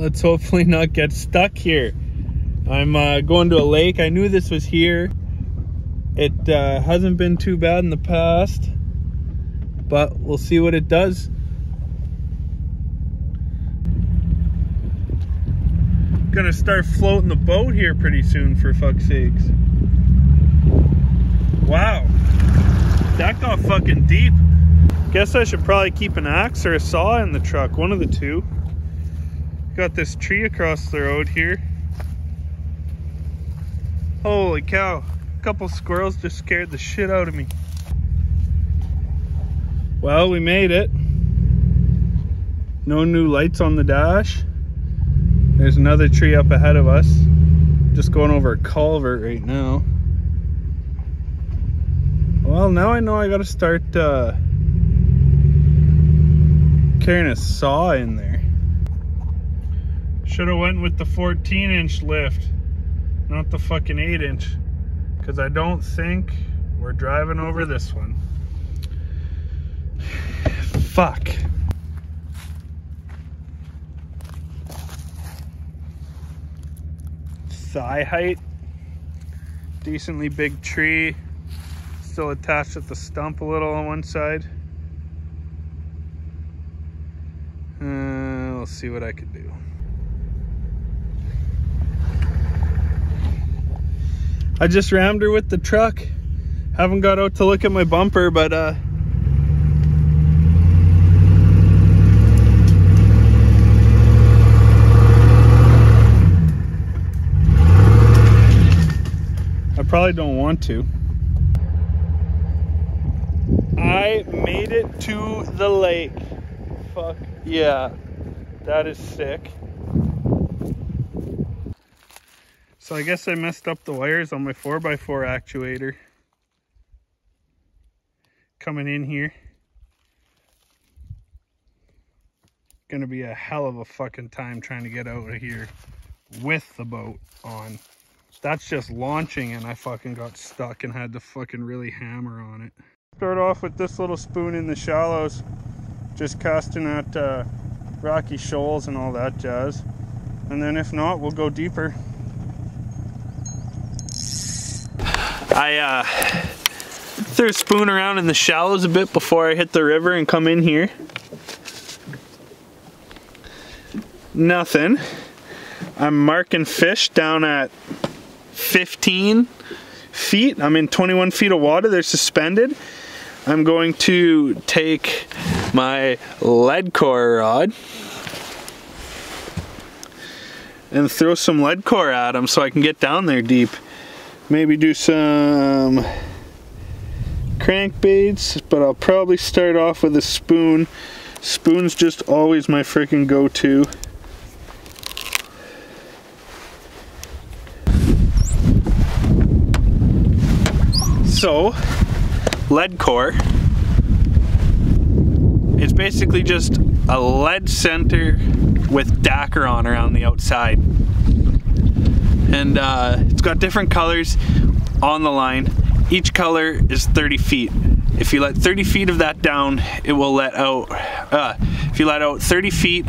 let's hopefully not get stuck here. I'm uh, going to a lake. I knew this was here. It uh, hasn't been too bad in the past, but we'll see what it does. Gonna start floating the boat here pretty soon, for fuck's sakes. Wow, that got fucking deep. Guess I should probably keep an axe or a saw in the truck, one of the two. Got this tree across the road here. Holy cow, a couple squirrels just scared the shit out of me. Well, we made it. No new lights on the dash. There's another tree up ahead of us. Just going over a culvert right now. Well, now I know I gotta start uh, carrying a saw in there. Should have went with the 14 inch lift, not the fucking 8 inch. Because I don't think we're driving over this one. Fuck. Thigh height. Decently big tree. Still attached at the stump a little on one side. Uh, we'll see what I can do. I just rammed her with the truck. Haven't got out to look at my bumper, but uh, I probably don't want to. I made it to the lake. Fuck yeah, that is sick. So I guess I messed up the wires on my 4x4 actuator. Coming in here. Gonna be a hell of a fucking time trying to get out of here with the boat on. That's just launching and I fucking got stuck and had to fucking really hammer on it. Start off with this little spoon in the shallows. Just casting at uh, rocky shoals and all that jazz. And then if not, we'll go deeper. I uh, threw a spoon around in the shallows a bit before I hit the river and come in here. Nothing. I'm marking fish down at 15 feet. I'm in 21 feet of water. They're suspended. I'm going to take my lead core rod and throw some lead core at them so I can get down there deep. Maybe do some crankbaits, but I'll probably start off with a spoon. Spoon's just always my freaking go-to. So, lead core is basically just a lead center with Dacron around the outside. And uh, it's got different colors on the line. Each color is 30 feet. If you let 30 feet of that down, it will let out, uh, if you let out 30 feet,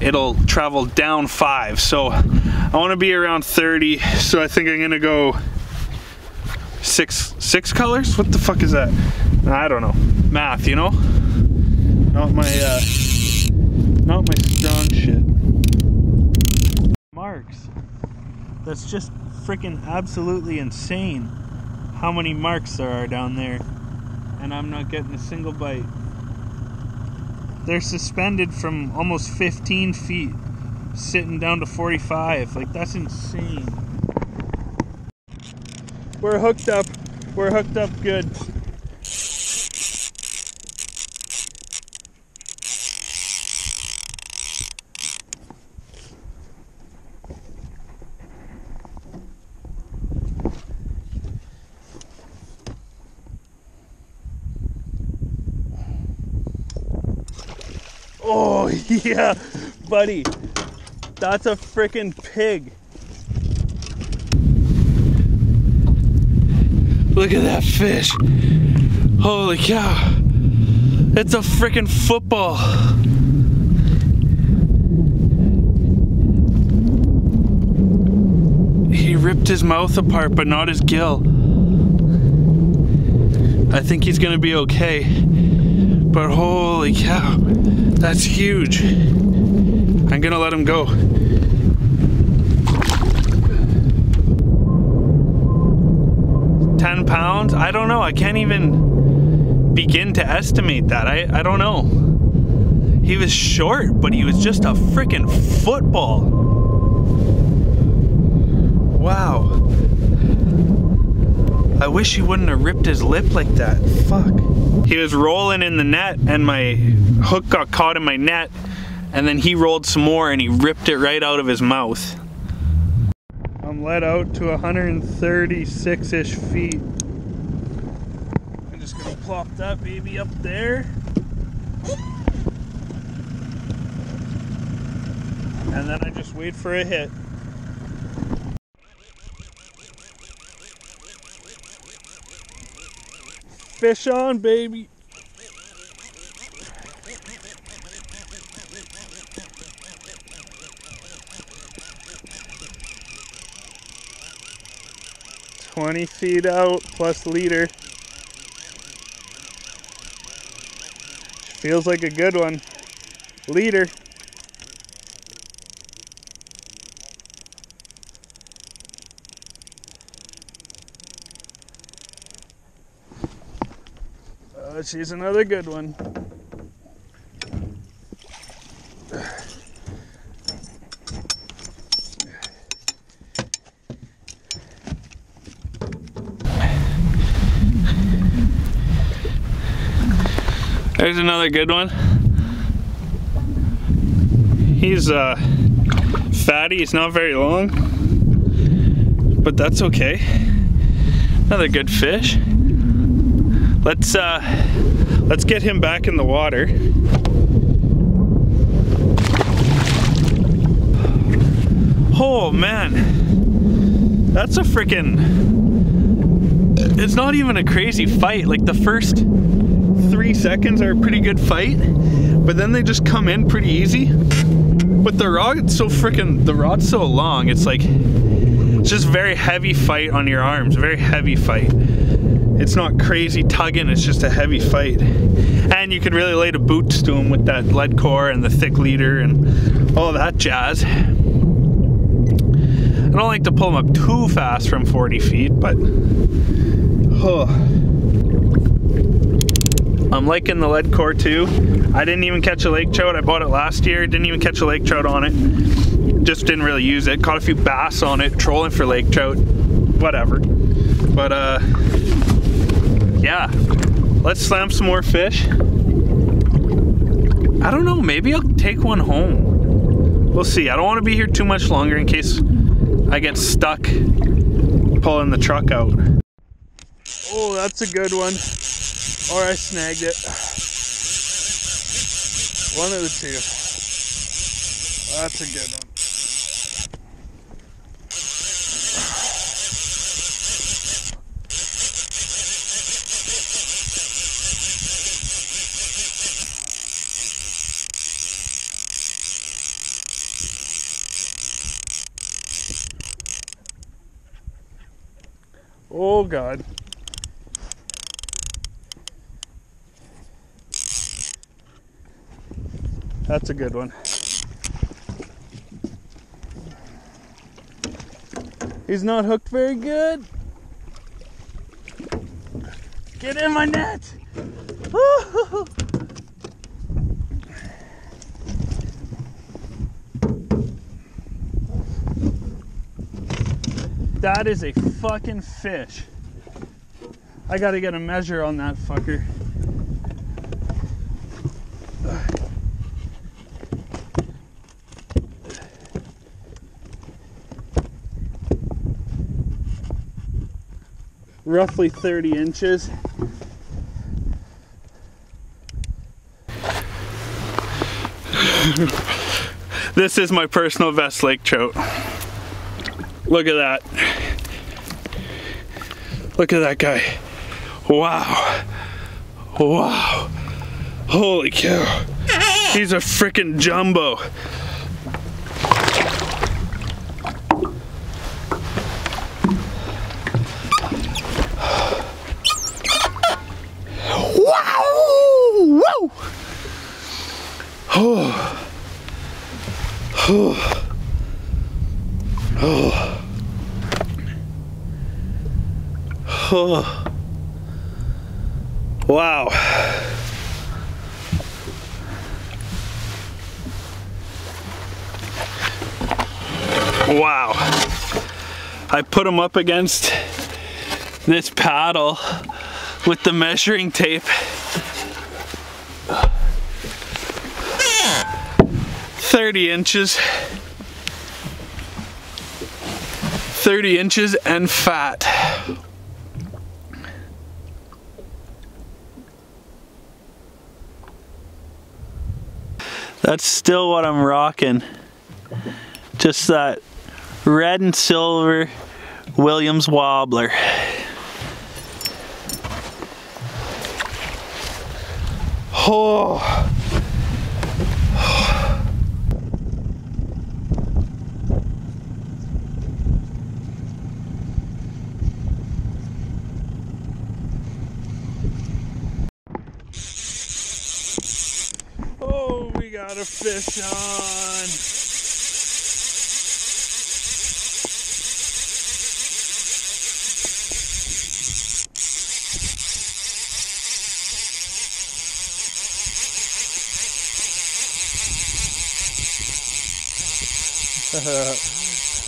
it'll travel down five. So I wanna be around 30, so I think I'm gonna go six six colors what the fuck is that i don't know math you know not my uh not my strong shit marks that's just freaking absolutely insane how many marks there are down there and i'm not getting a single bite they're suspended from almost 15 feet sitting down to 45 like that's insane we're hooked up. We're hooked up good. Oh, yeah, buddy. That's a freaking pig. Look at that fish. Holy cow. It's a freaking football. He ripped his mouth apart, but not his gill. I think he's gonna be okay. But holy cow that's huge. I'm gonna let him go. Ten pounds? I don't know. I can't even begin to estimate that. I, I don't know. He was short, but he was just a freaking football. Wow. I wish he wouldn't have ripped his lip like that. Fuck. He was rolling in the net and my hook got caught in my net and then he rolled some more and he ripped it right out of his mouth. I'm let out to 136-ish feet. I'm just gonna plop that baby up there. And then I just wait for a hit. Fish on, baby. Twenty feet out plus leader. Feels like a good one. Leader. Oh, she's another good one. There's another good one. He's uh, fatty, he's not very long, but that's okay. Another good fish. Let's uh, let's get him back in the water. Oh man, that's a freaking. It's not even a crazy fight. Like the first three seconds are a pretty good fight, but then they just come in pretty easy. But the rod's so freaking, the rod's so long. It's like, it's just very heavy fight on your arms. Very heavy fight. It's not crazy tugging, it's just a heavy fight. And you could really lay the boots to him with that lead core and the thick leader and all that jazz. I don't like to pull them up too fast from 40 feet, but oh. I'm liking the lead core too. I didn't even catch a lake trout. I bought it last year. Didn't even catch a lake trout on it. Just didn't really use it. Caught a few bass on it, trolling for lake trout. Whatever. But uh yeah, let's slam some more fish. I don't know, maybe I'll take one home. We'll see. I don't want to be here too much longer in case I get stuck pulling the truck out. Oh, that's a good one. Or I snagged it. One of the two. That's a good one. Oh God. That's a good one. He's not hooked very good. Get in my net. That is a fucking fish. I gotta get a measure on that fucker. Roughly 30 inches. this is my personal best lake trout. Look at that. Look at that guy. Wow. Wow. Holy cow. He's a freaking jumbo. oh. Oh. Wow. Wow. I put them up against this paddle with the measuring tape. Thirty inches. 30 inches and fat. That's still what I'm rocking. Just that red and silver Williams wobbler. Oh. Oh, we got a fish on.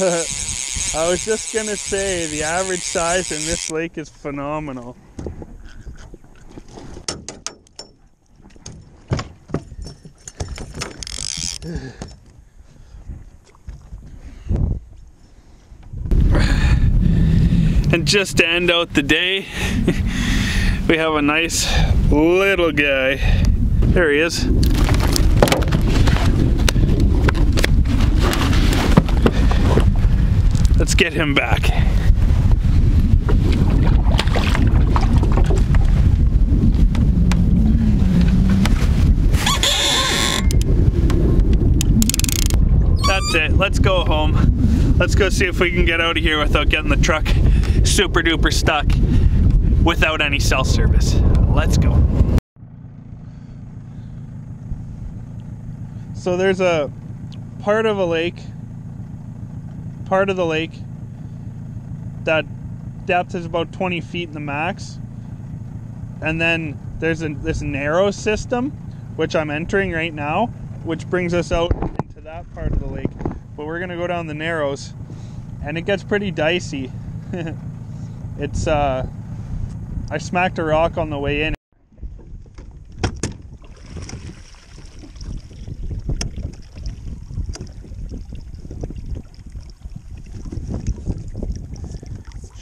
I was just gonna say the average size in this lake is phenomenal. Just to end out the day, we have a nice little guy. There he is. Let's get him back. That's it. Let's go home. Let's go see if we can get out of here without getting the truck super duper stuck without any cell service. Let's go. So there's a part of a lake part of the lake that depth is about 20 feet in the max. And then there's a, this narrow system, which I'm entering right now, which brings us out into that part of the lake. But we're gonna go down the narrows, and it gets pretty dicey. it's uh, I smacked a rock on the way in.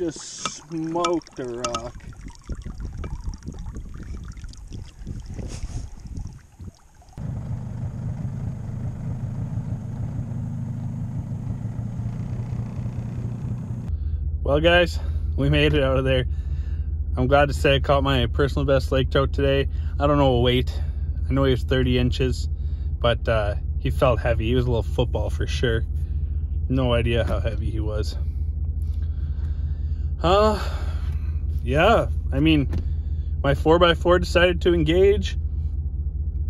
just smoked the rock. Well guys, we made it out of there. I'm glad to say I caught my personal best lake trout today. I don't know a weight. I know he was 30 inches, but uh, he felt heavy. He was a little football for sure. No idea how heavy he was. Uh, yeah, I mean, my 4x4 decided to engage.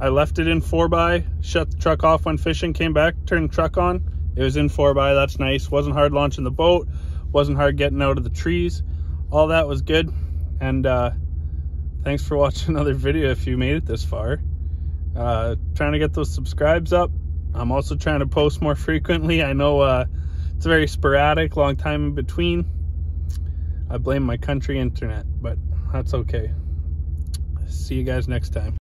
I left it in 4x, shut the truck off when fishing, came back, turned the truck on. It was in 4x, that's nice. Wasn't hard launching the boat, wasn't hard getting out of the trees. All that was good. And uh, thanks for watching another video if you made it this far. Uh, trying to get those subscribes up. I'm also trying to post more frequently. I know uh, it's very sporadic, long time in between. I blame my country internet, but that's okay. See you guys next time.